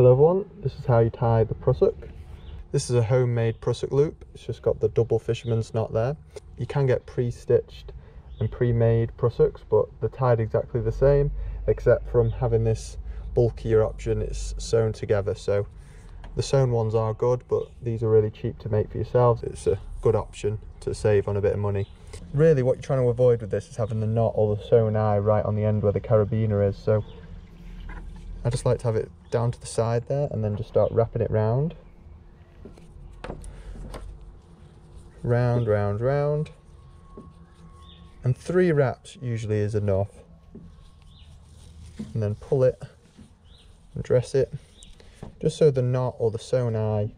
Hello everyone, this is how you tie the prusik. This is a homemade prusik loop, it's just got the double fisherman's knot there. You can get pre-stitched and pre-made prusiks, but they're tied exactly the same, except from having this bulkier option, it's sewn together. So the sewn ones are good, but these are really cheap to make for yourselves. It's a good option to save on a bit of money. Really what you're trying to avoid with this is having the knot or the sewn eye right on the end where the carabiner is. So I just like to have it down to the side there and then just start wrapping it round. Round, round, round. And three wraps usually is enough. And then pull it and dress it just so the knot or the sewn eye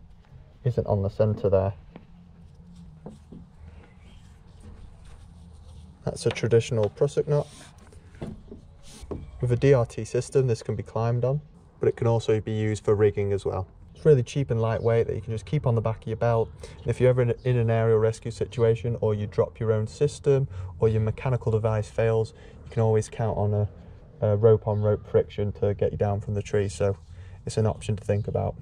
isn't on the center there. That's a traditional prusik knot. With a DRT system, this can be climbed on, but it can also be used for rigging as well. It's really cheap and lightweight that you can just keep on the back of your belt. And if you're ever in an aerial rescue situation or you drop your own system or your mechanical device fails, you can always count on a, a rope on rope friction to get you down from the tree. So it's an option to think about.